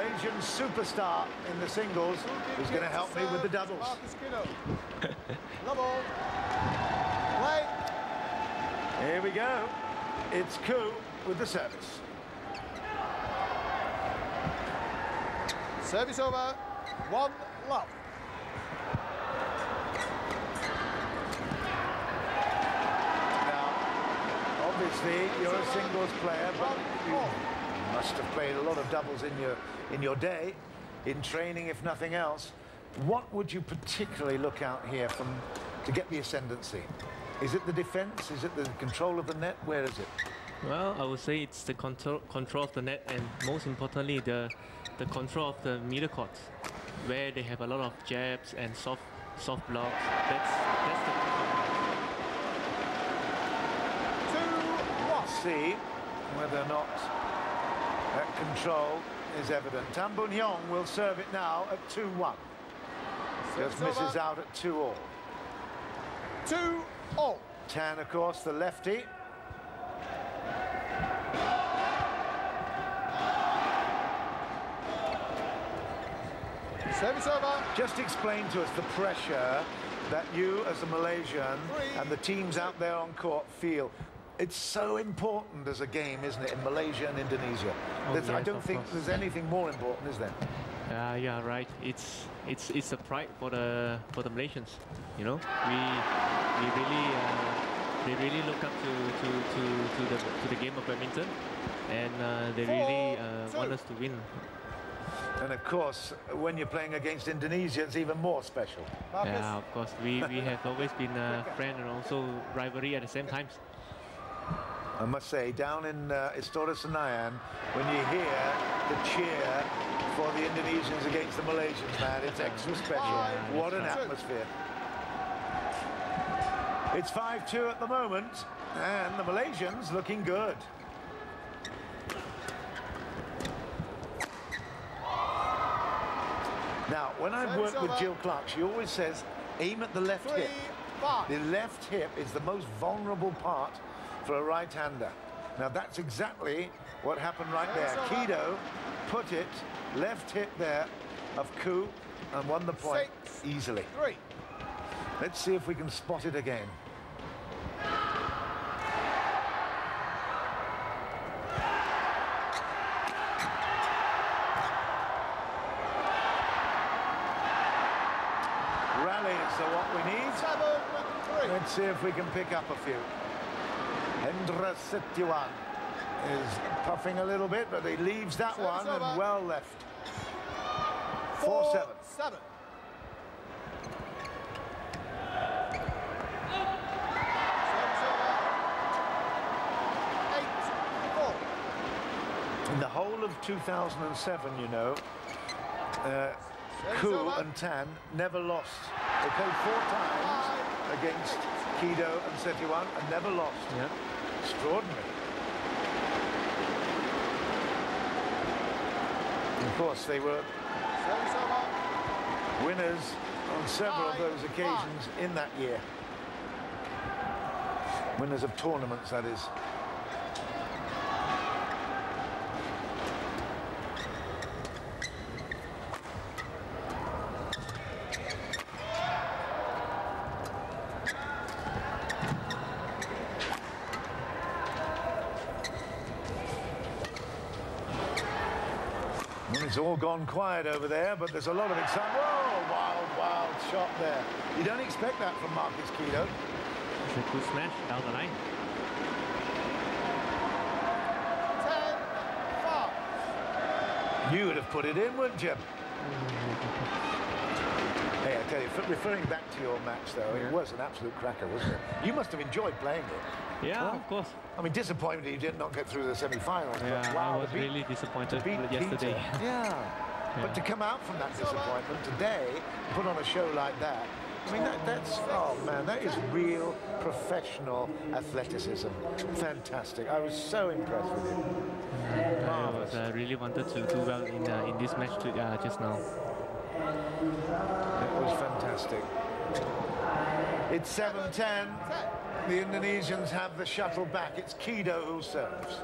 Malaysian superstar in the singles who's going to help me with the doubles. Here we go. It's Koo with the service. Service over. One love. Now, obviously, you're a singles player, but you must have played a lot of doubles in your in your day, in training, if nothing else. What would you particularly look out here from to get the ascendancy? Is it the defense? Is it the control of the net? Where is it? Well, I would say it's the control control of the net and most importantly the the control of the middle court, where they have a lot of jabs and soft soft blocks. That's that's the one. See whether or not that control is evident. Tan Boon will serve it now at 2-1. Just misses over. out at 2 all. Two all. Tan, of course, the lefty. Service over. Just explain to us the pressure that you, as a Malaysian, and the teams out there on court feel. It's so important as a game, isn't it, in Malaysia and Indonesia? Oh, There's- I don't think course. there's anything more important, is there? Uh, yeah, right. It's it's it's a pride for the for the Malaysians. You know, we we really uh, they really look up to to to to the to the game of badminton, and uh, they really uh, want us to win. And of course, when you're playing against Indonesia, it's even more special. Marcus. Yeah, of course. We we have always been a friend and also rivalry at the same times. I must say, down in uh, Istora Senayan, when you hear the cheer for the Indonesians against the Malaysians, man, it's extra special. Yeah, what an atmosphere. It's 5-2 at the moment, and the Malaysians looking good. Now, when I've worked with. Gill Clark, she always says, aim at the left Three hip. five. The left hip is the most vulnerable part for a right-hander. Now that's exactly what happened right there. Kido put it left hip there of Koo and won the point Six. easily. Three. Let's see if we can spot it again. Rallies are what we need. Seven. Let's see if we can pick up a few. Hendra Setiawan is puffing a little bit, but he leaves that Service one over. and well left. Four, 4-7. seven. Service over. Eight, four. In the whole of 2007, you know, uh, Service Koo and Tan never lost. They played four times against Kido and Setiawan and never lost. Yeah. Extraordinary. Of course, they were winners on several of those occasions in that year. Winners of tournaments, that is. It's all gone quiet over there, but there's a lot of excitement. Whoa, wild, wild shot there. You don't expect that from Markis a good smash down the line. Ten, five. You would have put it in, wouldn't you? Hey, I tell you, referring back to your match, though, it was an absolute cracker, wasn't it? You must have enjoyed playing it. Yeah, Huh? of course. I mean, disappointed you did not get through the semi-finals. but Yeah, wow, I was beat- really disappointed yesterday. Peter. Yeah. But to come out from that disappointment today, put on a show like that, I mean, that, that's, oh man, that is real professional athleticism. Fantastic. I was so impressed with you. I was uh, really wanted to do well in uh, in this match to, uh, just now. It was fantastic. It's 7-10. The Indonesians have the shuttle back. It's Kido who serves.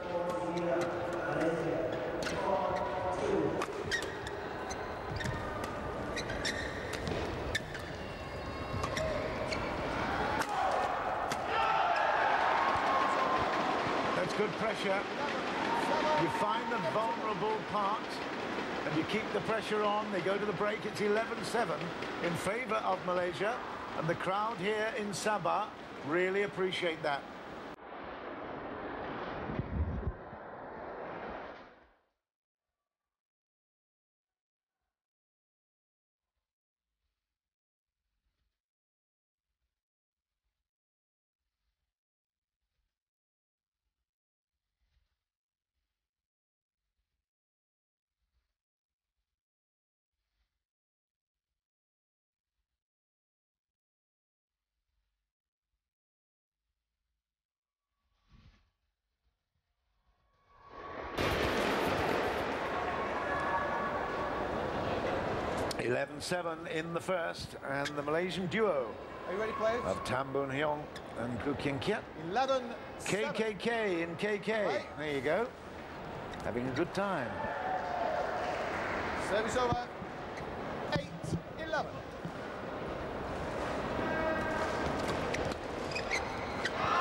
That's good pressure. You find the vulnerable part you keep the pressure on. They go to the break. It's 11-7 in favour of Malaysia, and the crowd here in Sabah really appreciate that. Eleven seven in the first, and the Malaysian duo Are you ready, players? of Tan Boon Heong and Koo Kien Keat. 11, KKK in KK. Right. There you go. Having a good time. Service over. 8, 11.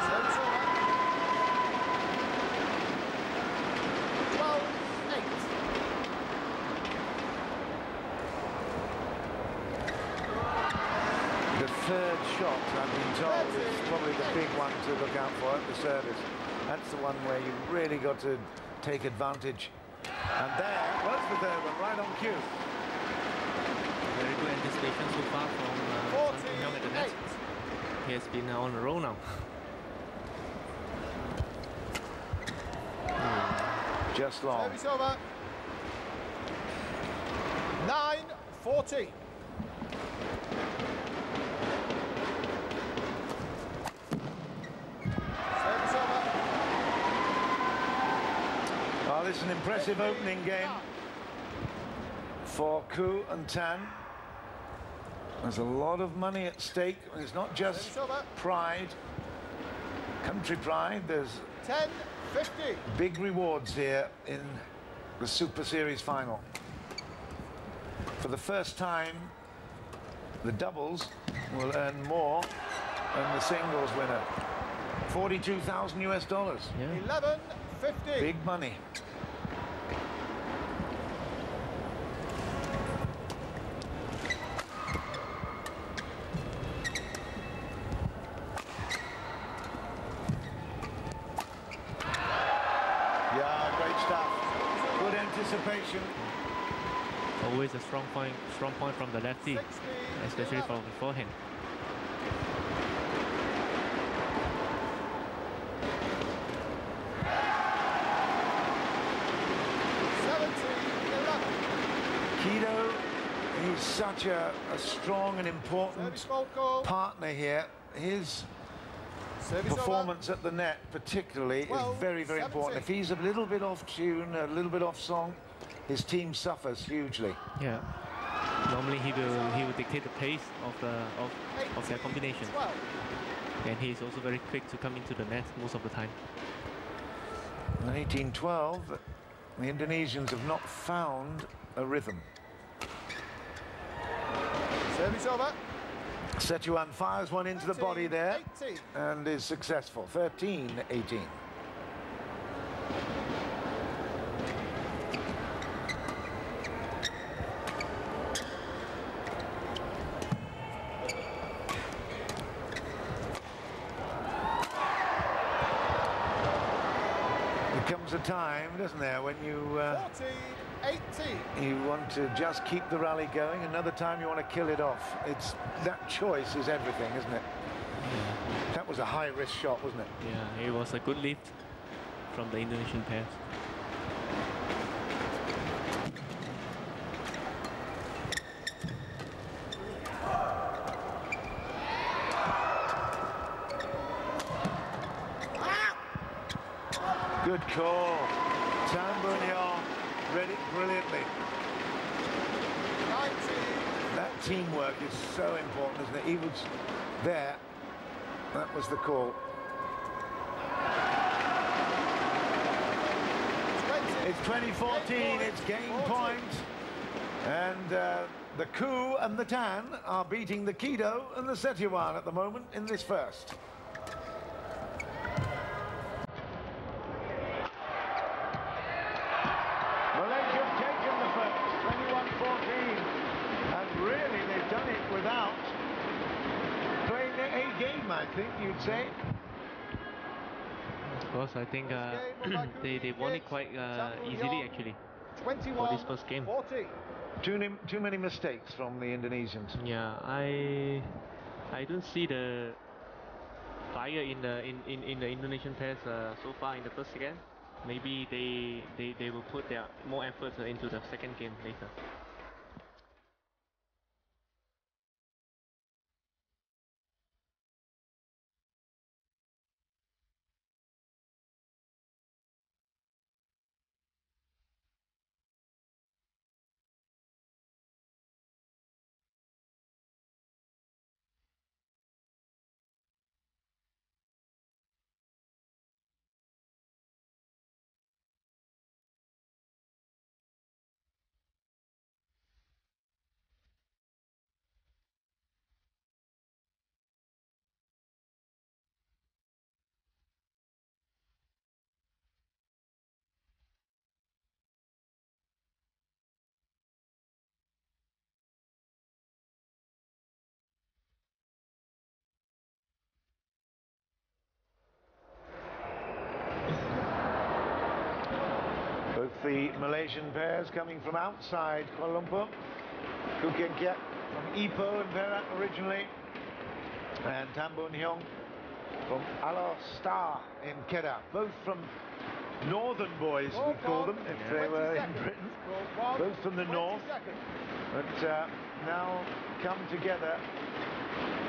Service over. 12, 8. The third shot, I've been told, is probably the big one to look out for at the service. That's the one where you really got to take advantage. And there was the third one, right on cue. Very good anticipation so far from uh, Tan at the net. He has been uh, on a roll now. Just long. Service over. 9, 14. Service over. This an impressive opening game for Koo and Tan. There's a lot of money at stake. It's not just pride, country pride. There's 10, 50. big rewards here in the Super Series final. For the first time, the doubles will earn more than the singles winner. 42,000 US dollars. Yeah. 11, 50. Big money. Yeah, great stuff. Good anticipation. Always a strong point, strong point from the lefty, 60, especially 11. from the forehand. Kido, he's such a, a strong and important Service fault call. partner here. His Service over. performance at the net particularly Well, is very, very important. If he's a little bit off tune, a little bit off song, his team suffers hugely. Yeah. Normally he will he will dictate the pace of the of, of their combination, and he is also very quick to come into the net most of the time. In 1812, the Indonesians have not found a rhythm. Service over. Setiawan fires one into the body there 18. and is successful. 13, 18. There comes a time, doesn't there, when you uh, 14, 18. you want to just keep the rally going. Another time you want to kill it off. It's that choice is everything, isn't it? That was a high risk shot, wasn't it? Yeah, it was a good lift from the Indonesian pairs. Good call. Tan Boon Heong read it brilliantly. 19. That teamwork is it? He was there. That was the call. It's 2014. It's game point. And uh, the Koo and the Tan are beating the Kido and the Setiawan at the moment in this first. done it without playing a game, I think you'd say. Of course, I think uh, they, they won it quite uh, easily actually 21, for this first game. 40. Too, many- too many mistakes from the Indonesians. Yeah, I I don't see the fire in the in, in, in the Indonesian players uh, so far in the first game. Maybe they they, they will put their more effort into the second game later. Both the Malaysian pairs coming from outside Kuala Lumpur. Koo Kien Keat from Ipoh and Perak originally. And Tan Boon from Alor Star in Kedah. Both from northern boys, we call them, if they were in Britain. Both from the north. But uh, now come together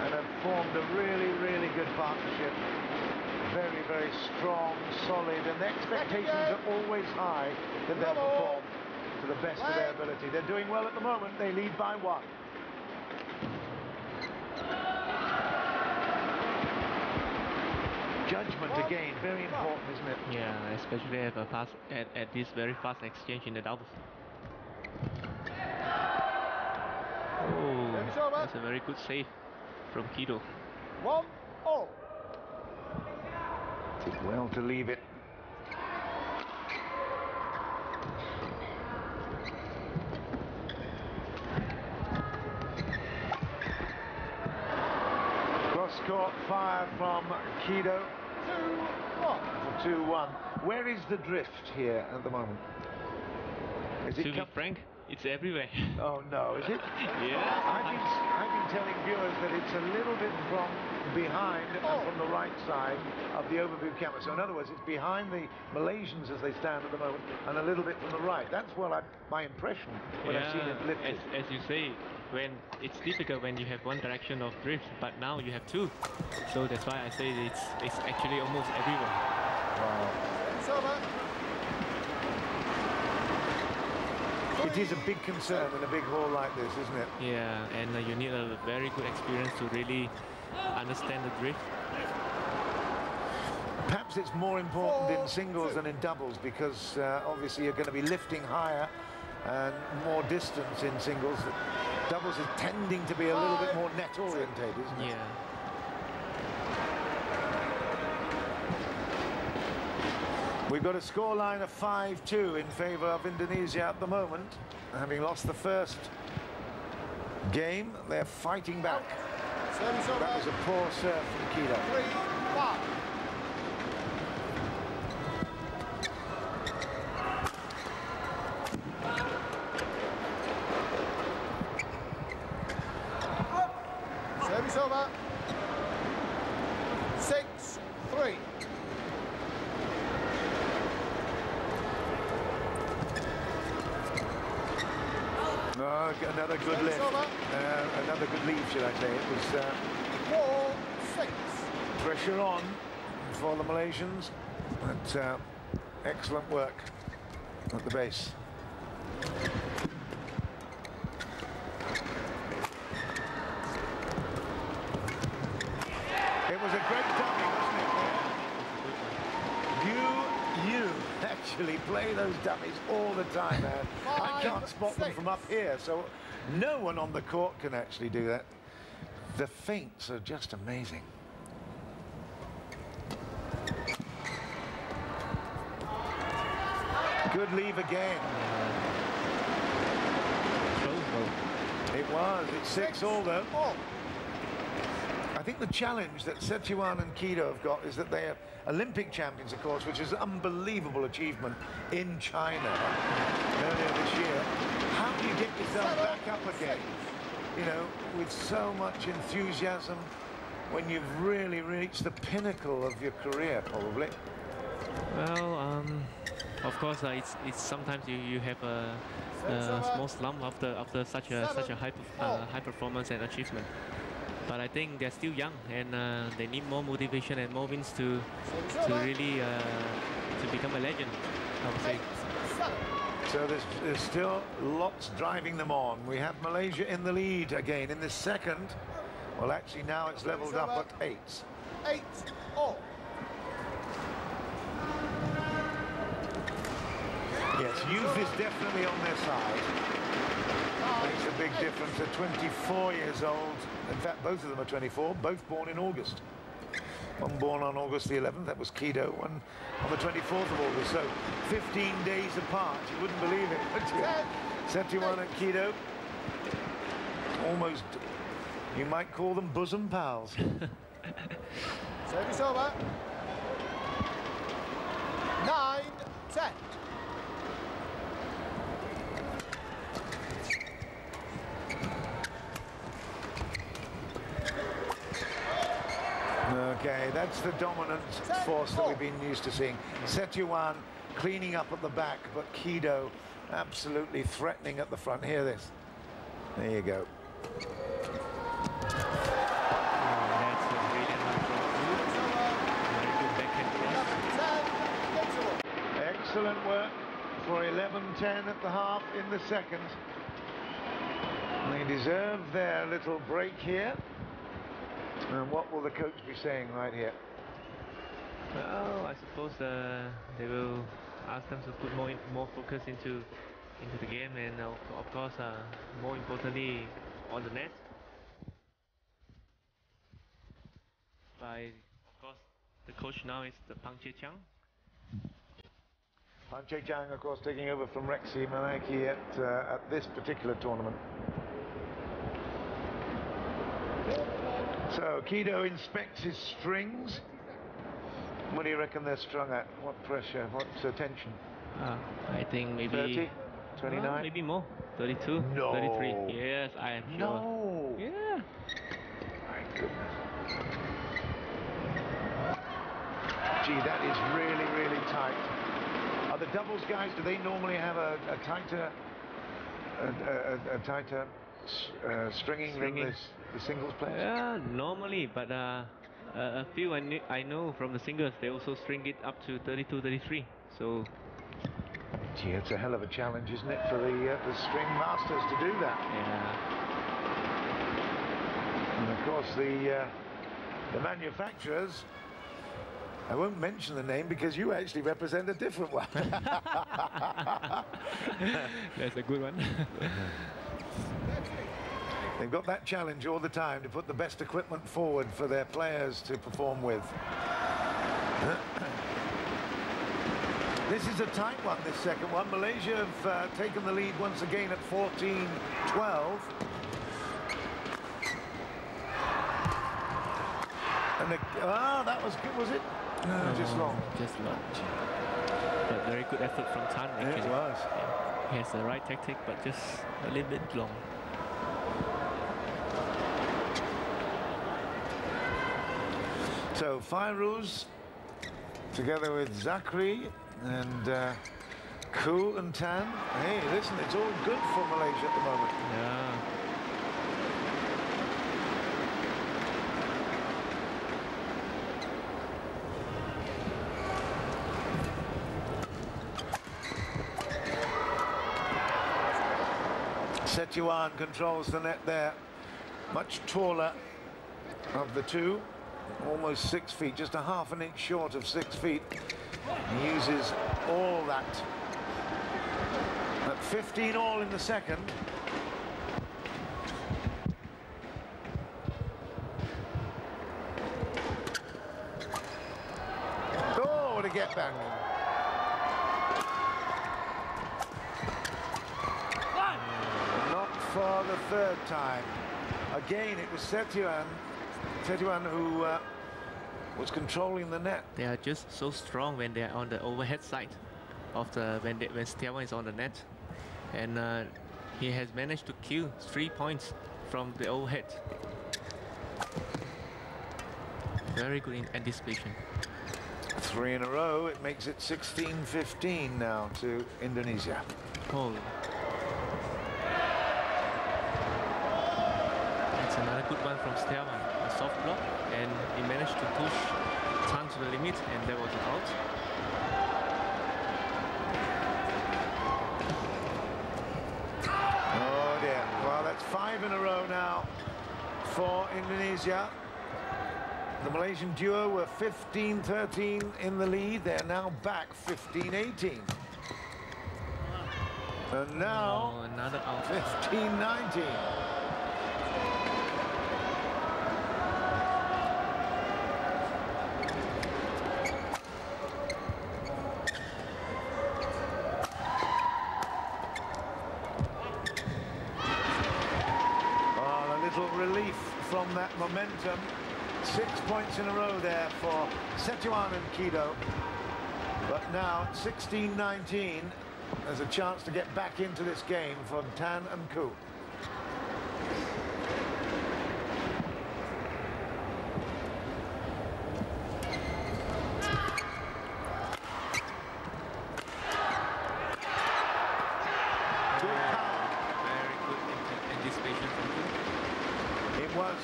and have formed a really, really good partnership. Very, very strong, solid, and the expectations are always high that they'll perform to the best of their ability. They're doing well at the moment. They lead by one. Judgment again, very important, isn't it? Yeah, especially at a fast at, at this very fast exchange in the doubles. Oh, Service that's a very good save from Kido. One all. Well to leave it. Cross court fire from Kido Two one. for 2-1. Where is the drift here at the moment? Is it frank, it's everywhere. Oh no, is it? yeah. I've been, I've been telling viewers that it's a little bit from behind and oh. from the right side of the overview camera. So in other words, it's behind the Malaysians as they stand at the moment and a little bit from the right. That's what I, my impression when I've seen it lifted. As, as you say, when it's difficult when you have one direction of drift, but now you have two. So that's why I say it's it's actually almost everywhere. Service over. It is a big concern in a big hall like this, isn't it? Yeah, and uh, you need a very good experience to really understand the drift. Perhaps it's more important in singles two. than in doubles because uh, obviously you're going to be lifting higher and more distance in singles. Doubles is tending to be a little bit more net orientated, isn't it? Yeah. We've got a scoreline of 5-2 in favour of Indonesia at the moment. Having lost the first game, they're fighting back. That was a poor serve from Kido. Three five. Service over. Six three. No, g- another good Service lift. over. Uh, another good leave, should I say. It was uh, Four six. pressure on Malaysians, but uh, excellent work at the base. It was a great dummy, wasn't it? You, you actually play those dummies all the time, man. I can't spot them from up here, so no one on the court can actually do that. The feints are just amazing. Good leave again. It was, It's six all though. All. I think the challenge that Setiawan and Kido have got is that they are Olympic champions, of course, which is an unbelievable achievement in China earlier this year. How do you get yourself back up again, you know, with so much enthusiasm when you've really reached the pinnacle of your career, probably? Well, um, of course, uh, it's it's sometimes you, you have a, a small slump after after such a such a high uh, high performance and achievement. But I think they're still young and uh, they need more motivation and more wins to to really uh, to become a legend. I would say. So there's, there's still lots driving them on. We have Malaysia in the lead again in the second. Well, actually, now it's leveled up at eight. Eight. All. Yes, youth is definitely on their side. Makes a big difference. They're 24 years old. In fact, both of them are 24, both born in August. One born on August the 11th, that was Kido, one on the 24th of August. So 15 days apart. You wouldn't believe it, would you? Setiawan and Kido. Almost, you might call them bosom pals. Service over. Nine, ten. Okay, that's the dominant force that we've been used to seeing. Setiawan cleaning up at the back, but Kido absolutely threatening at the front. Hear this. There you go. Excellent work for 11-10 at the half in the second. They deserve their little break here. And what will the coach be saying right here? Well, I suppose uh, they will ask them to put more in, more focus into into the game, and uh, of course, uh, more importantly, on the net. By of course, the coach now is the Pang Che Chang. Han Che Chang, of course, taking over from Rexy Mainaky at, uh, at this particular tournament. So Kido inspects his strings. What do you reckon they're strung at? What pressure? What uh, tension? Uh, I think maybe 30? 29? Well, maybe more. 32, No. 33. Yes, I am sure. No! Yeah. My goodness. Gee, that is really, really tight. Are the doubles guys, do they normally have a, a tighter, a, a, a tighter uh, stringing, Stringing. this, the singles players? Yeah, normally, but uh, a few I, knew, I know from the singles, they also string it up to 32, 33. So Gee, it's a hell of a challenge, isn't it, for the, uh, the string masters to do that? yeah, And of course, the, uh, the manufacturers, I won't mention the name because you actually represent a different one. that's a good one. They've got that challenge all the time to put the best equipment forward for their players to perform with. This is a tight one, this second one. Malaysia have uh, taken the lead once again at 14-12. And the, ah, that was good, was it? No, just long. Just long. But very good effort from Tan. It was. Yeah. He has the right tactic, but just a little bit long. So Fairuz, together with Zakry and uh, Koo and Tan. Hey, listen, it's all good for Malaysia at the moment. Yeah. Setiawan controls the net there. Much taller of the two. Almost six feet, just a half an inch short of six feet. He uses all that. At 15 all in the second. Oh, what a get back. Not for the third time. again, it was Setiawan who uh, was controlling the net. They are just so strong when they are on the overhead side of the when they, when Setiawan is on the net, and uh, he has managed to kill three points from the overhead. Very good in anticipation. Three in a row, it makes it 16-15 now to Indonesia. Oh. That's another good one from Setiawan. Soft block, and he managed to push Tan to the limit, and there was an out. Oh dear. Well, that's five in a row now for Indonesia. The Malaysian duo were 15-13 in the lead. They're now back 15-18. And now Oh, another out. 15-19. Momentum. Six points in a row there for Setiawan and Kido. But now, 16-19, there's a chance to get back into this game for Tan and Koo. Good power. Very good ante- anticipation from Koo. It was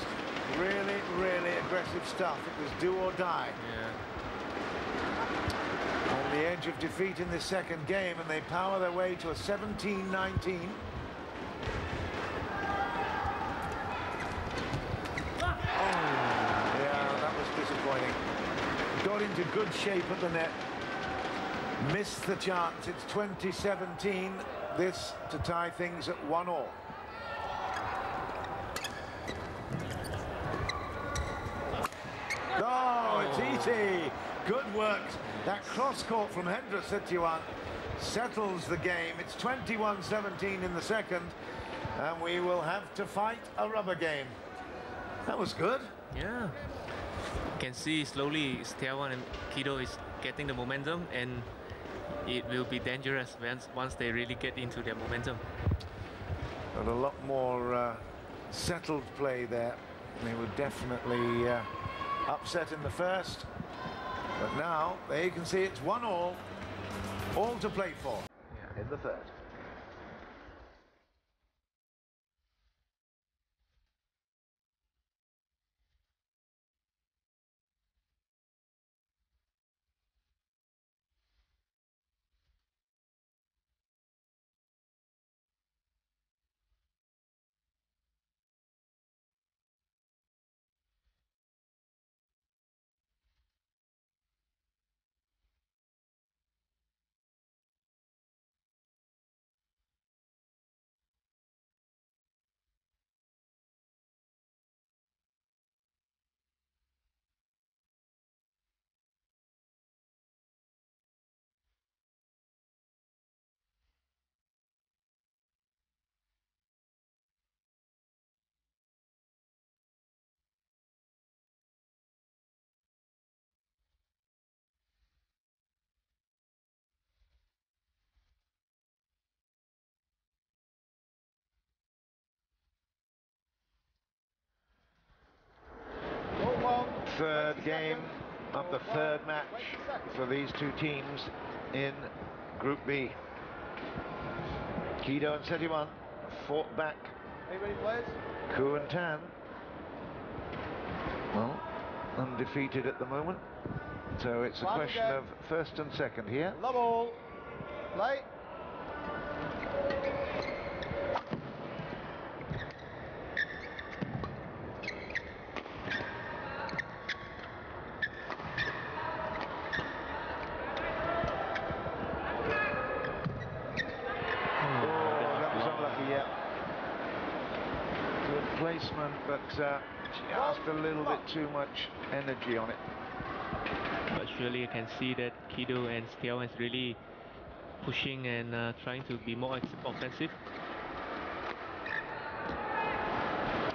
really, really aggressive stuff. It was do or die. Yeah. On the edge of defeat in this second game, and they power their way to a 17-19. Yeah, that was disappointing. Got into good shape at the net. Missed the chance. It's 2017. This to tie things at one all. Easy. Good work. That cross court from Hendra Setiawan settles the game. It's 21-17 in the second, and we will have to fight a rubber game. That was good. Yeah. You can see slowly Setiawan and Kido is getting the momentum and it will be dangerous once, once they really get into their momentum. But a lot more uh, settled play there. They were definitely uh, upset in the first. But now, there you can see it's one all. All to play for in the third. Third game of the third match for these two teams in Group B. Kido and Setiawan fought back. Are you ready, players? Koo and Tan, well, undefeated at the moment. So it's a question of first and second here. Love all. Play. Oh, that was unlucky, yeah. Good placement, but uh, just a little bit too much energy on it. But surely you can see that Kido and Setiawan is really pushing and uh, trying to be more offensive.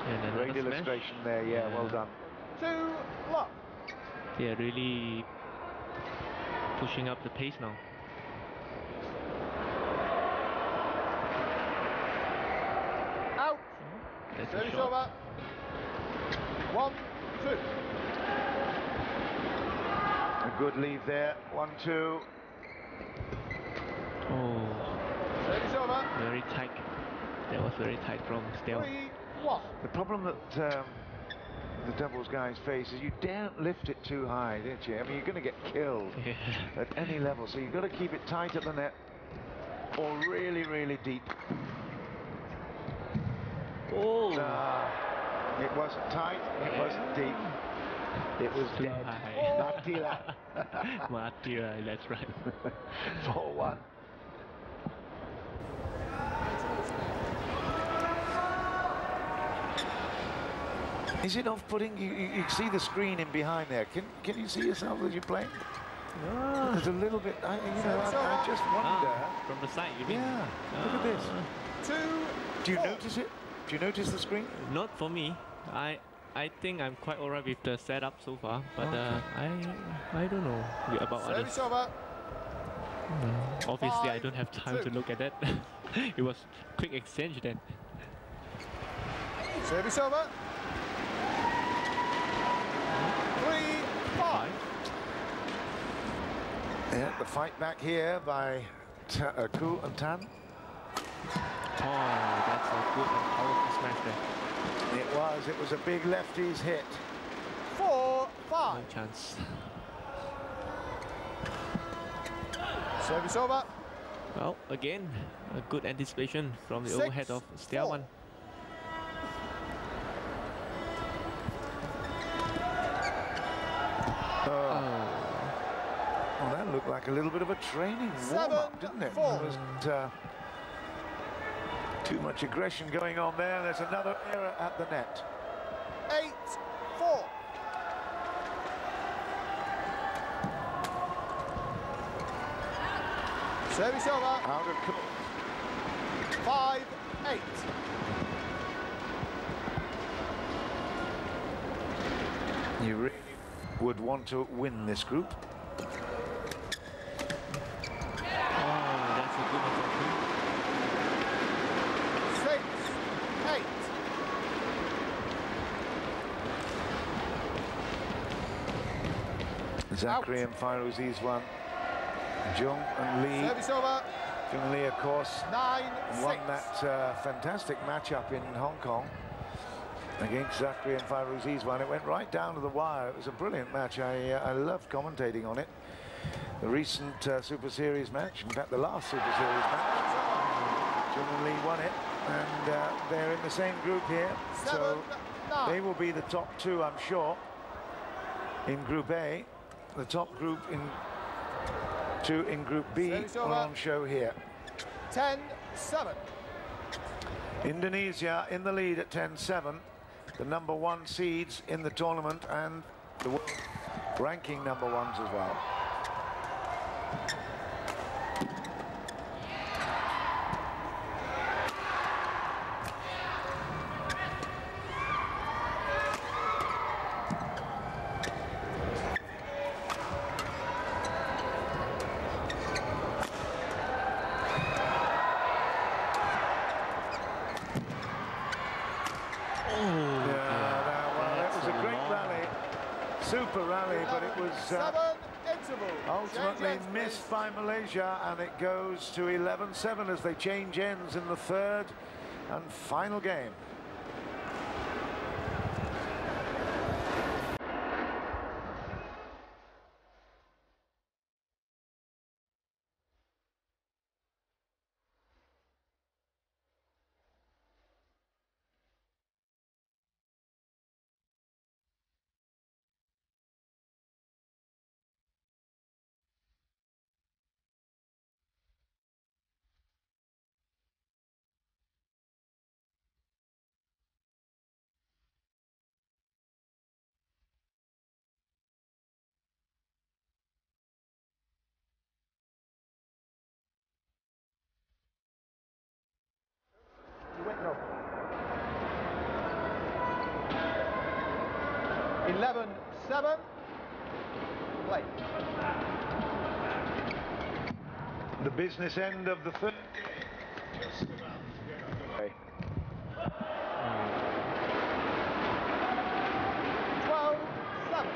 And another Great smash. illustration there. Yeah, well done. Two, love. They are really pushing up the pace now. Out. That's a Service shot. over. One, two. A good leave there. One, two. Oh, Service over. very tight. That was very tight from Stel. Three, one. The problem that um, the doubles guys face is you daren't lift it too high, did you? I mean, you're going to get killed Yeah. at any level, so you've got to keep it tight at the net or really, really deep. Oh, Ah, it wasn't tight, it wasn't deep. It was too dead. high. Martira. Martira, that's right. 4-1. Is it off-putting? You, you, you see the screen in behind there. Can can you see yourself as you're playing? Ah, There's a little bit. I, you know, I, I just wonder. ah, from the side, you mean? Yeah. Look at this. Ah, Two, Do you four. notice it? Do you notice the screen? Not for me. I I think I'm quite alright with the setup so far, but uh, I I don't know about others. Service over. Mm, Obviously, I don't have time to look at that. it was quick exchange then. Service over. Three, five. Five. Yeah. The fight back here by Ta uh, Koo and Tan. Oh, that's a good and powerful smash there. It was. It was a big lefties hit. Four, No five. chance. Service over. Well, again, a good anticipation from the Six, overhead of Setiawan. Oh. Oh, Well, that looked like a little bit of a training warm-up, didn't it? four. There was uh, too much aggression going on there. There's another error at the net. Eight, four. Service over. Out of court. Five, eight. You really would want to win this group. oh, that's a good one from Six, eight. Zakry and Fairuzizuan. Jung and Lee. Service over. Jung Lee, of course, Nine, won six. that uh, fantastic matchup in Hong Kong against Zakry and Fairuzizuan. It went right down to the wire. It was a brilliant match. I, uh, I loved commentating on it. The recent uh, Super Series match, in fact, the last Super Series match, Jung and Lee won it, and uh, they're in the same group here. Seven, so nine. they will be the top two, I'm sure, in Group A. The top group in two in Group B are on show here. Ten, seven. Indonesia in the lead at 10-7, the number one seeds in the tournament and the ranking number ones as well. Ultimately missed by Malaysia, and it goes to 11-7 as they change ends in the third and final game. 11 7. Play. The business end of the third. Okay. 12 7.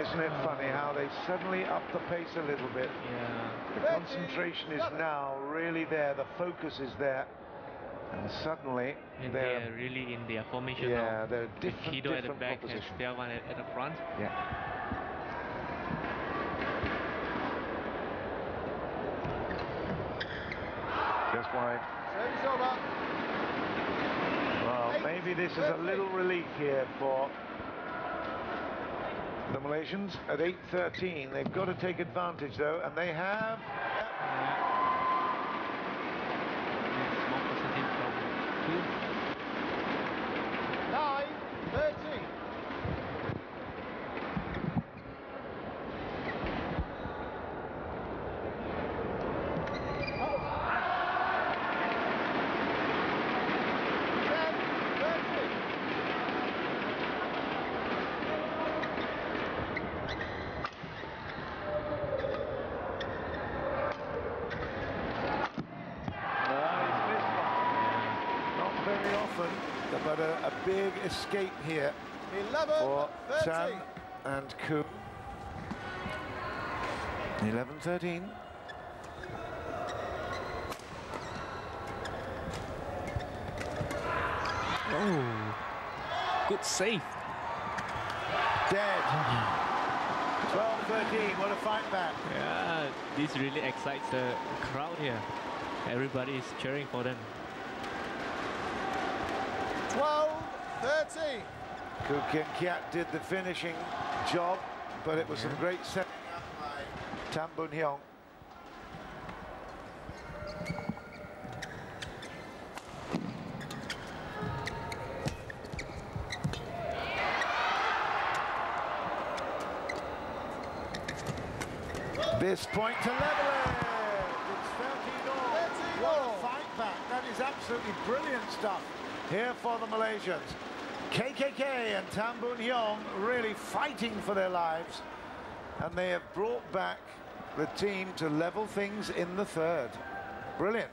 Isn't it funny how they suddenly up the pace a little bit? Yeah. The concentration is now really there, the focus is there, and suddenly And they're they're really in their formation yeah, now. they're a different, Kido at the different back and proposition. Setiawan at, at the front. Yeah. Just wide. Service over. Well, maybe this is a little relief here for the Malaysians at 8.13. They've got to take advantage though, and they have. It's more positive from two. 9 13. Ten, thirteen. No, he's missed one. Not very often, but a, a big escape here 11 for 13. Tan and Koo. 11-13. Oh, good save. Dead. 12-13, what a fight back. Yeah, this really excites the crowd here. Everybody is cheering for them. 12 13. Kukin Kiat did the finishing job, but it was some great setting up by Tan Boon Heong. This point to level it. It's 13 all. What a fight back. That is absolutely brilliant stuff here for the Malaysians. And Tan Boon Heong really fighting for their lives. And they have brought back the team to level things in the third. Brilliant.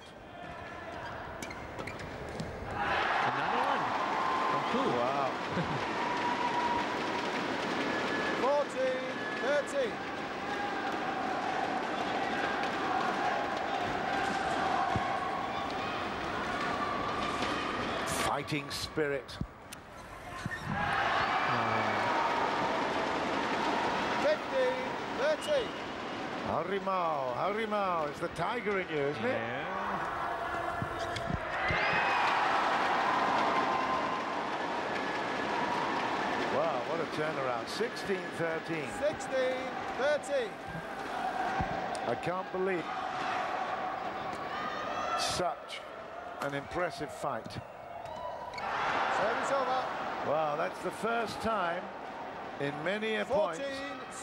Another one oh, from two. Wow. 14 13. Fighting spirit. 13. Harimau, Harimau, it's the tiger in you, isn't it? Yeah. Wow, what a turnaround. 16-13. 16 13. I can't believe such an impressive fight. Service over. Wow, that's the first time in many a 14 point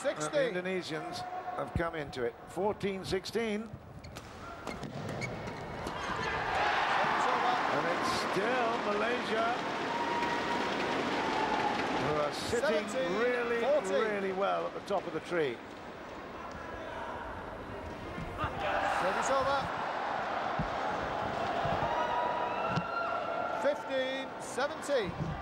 that uh, the Indonesians have come into it. 14-16, and it's still Malaysia who are sitting 17, really, 14. really well at the top of the tree. Service over. 15 17.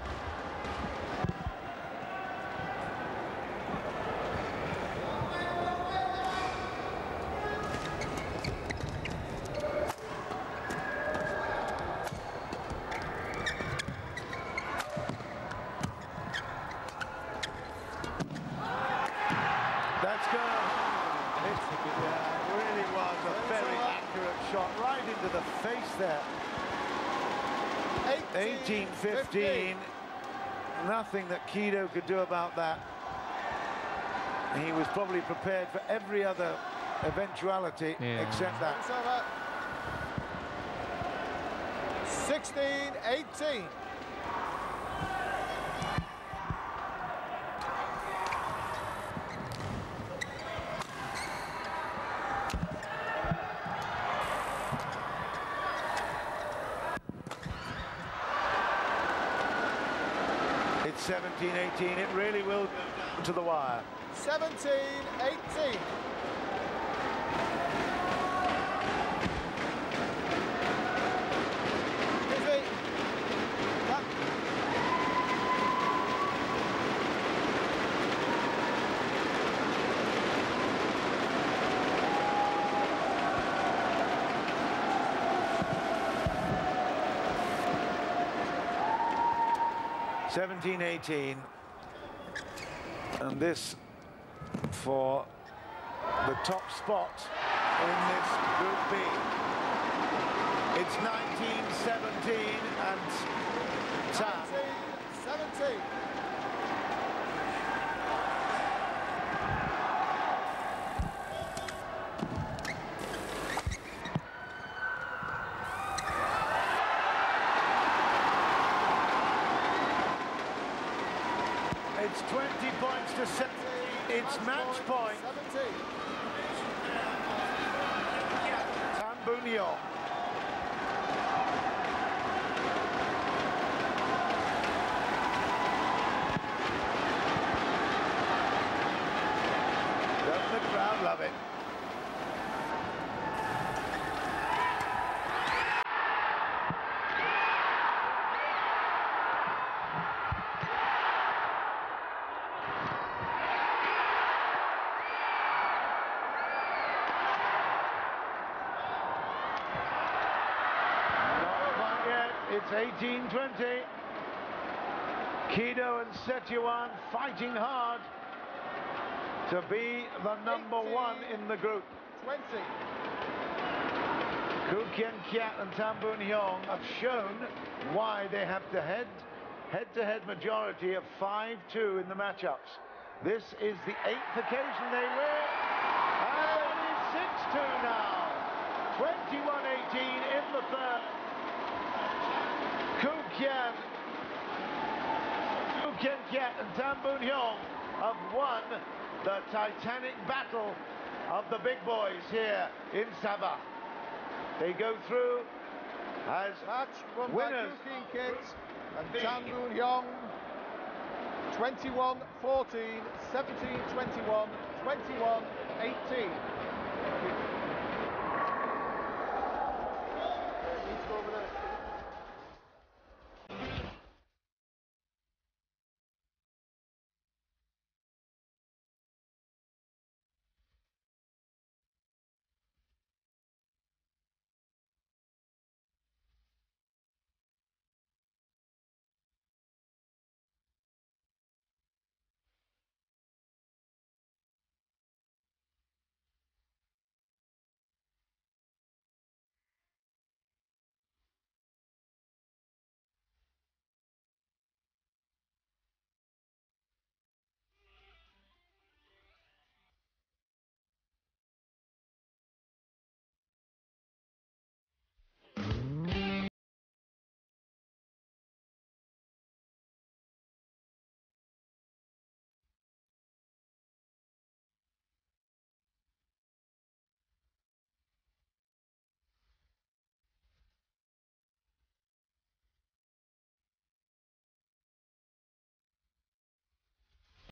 nothing that Kido could do about that. He was probably prepared for every other eventuality yeah. except that. 16-18. 18. 17-18. It really will to the wire. 17 18. Busy. Cut. Seventeen, eighteen, And this for the top spot in this Group B. It's 19-17 and Tan 19 17. It's 20 points to set. It's match point. 17. Tan Boon Heong. Love it? It's 18-20. Kido and Setiawan fighting hard to be the number one in the group. 20. Kukien Kiat and Tambun Hyong have shown why they have the head head-to-head majority of 5-2 in the matchups. This is the eighth occasion they win. And it is 6-2 now. 21-18 in the third. Kukien Kukien Kiat and Tan Boon Heong have won the titanic battle of the big boys here in Sabah. They go through as Match won Winners. by Kids and Tan Boon Heong. 21 14, 17 21, 21 18.